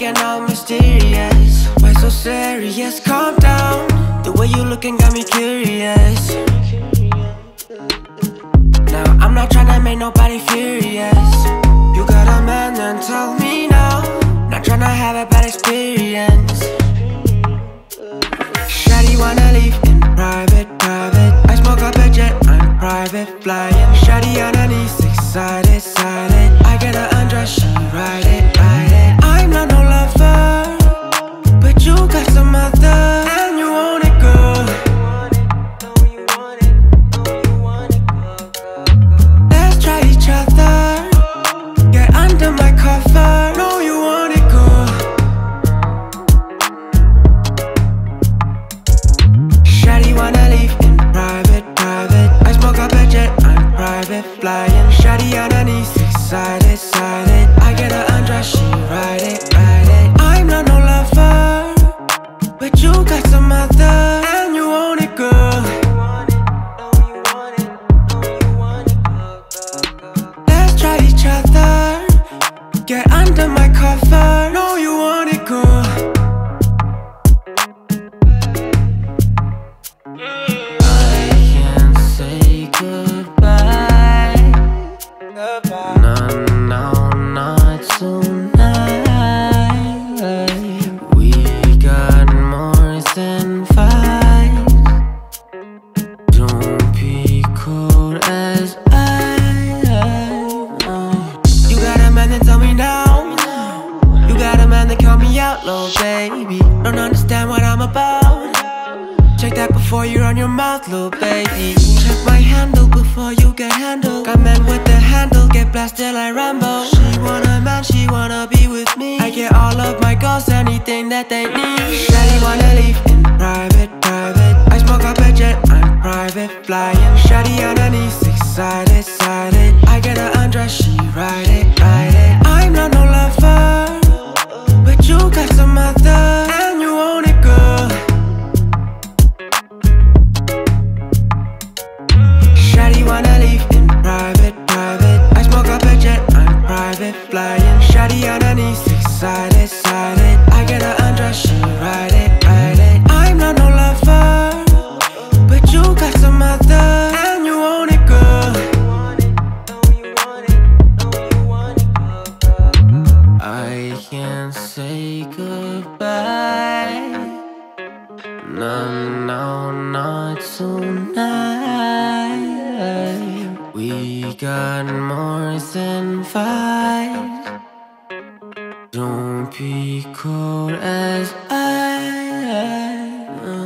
making all mysterious. Why so serious? Calm down. The way you looking got me curious. Now I'm not trying to make nobody furious. You got a man, then tell me now. Not trying to have a bad experience. Shawty wanna leave in private, private. I smoke up a jet, I'm private flying. Shawty on her knees, out, little baby. Don't understand what I'm about. Check that before you run your mouth, little baby. Check my handle before you get handled. Got man with the handle, get blasted like Rambo. She want a man, she wanna be with me. I get all of my girls anything that they need. Knees, excited, excited I get her undress, she ride it, ride it. I'm not no lover But you got some other. And you want it, girl. I can't say goodbye. No, no, not tonight. We got more than five. Won't be cold as I am.